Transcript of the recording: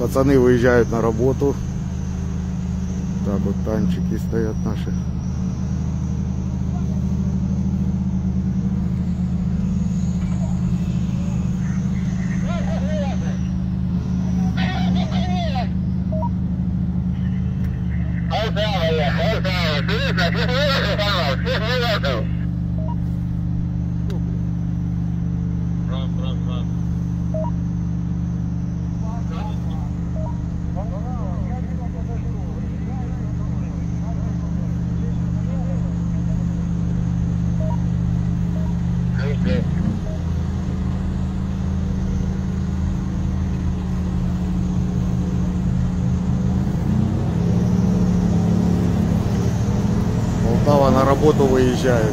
Пацаны выезжают на работу. Так вот танчики стоят наши. Полтава на работу выезжает.